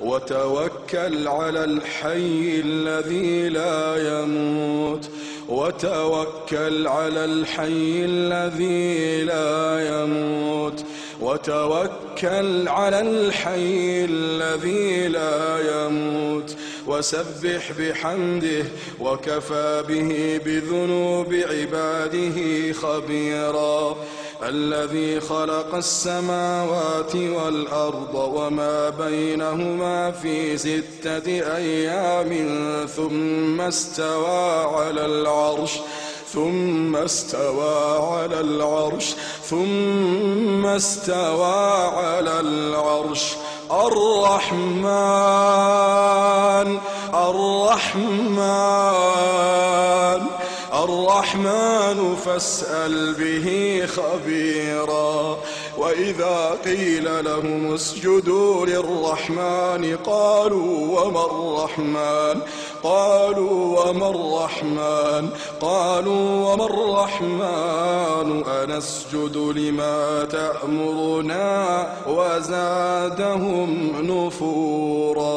وتوكل على الحي الذي لا يموت. وتوكل على الحي الذي لا يموت. وتوكل على الحي الذي لا يموت. وسبح بحمده وكفى به بذنوب عباده خبيرا. الذي خلق السماوات والأرض وما بينهما في ستة أيام ثم استوى على العرش ثم استوى على العرش ثم استوى على العرش. الرحمن الرحمن الرحمن فاسأل به خبيرا. وإذا قيل لهم اسجدوا للرحمن قالوا وما الرحمن؟ قالوا وما الرحمن؟ قالوا وما الرحمن؟ أنسجد لما تأمرنا وزادهم نفورا.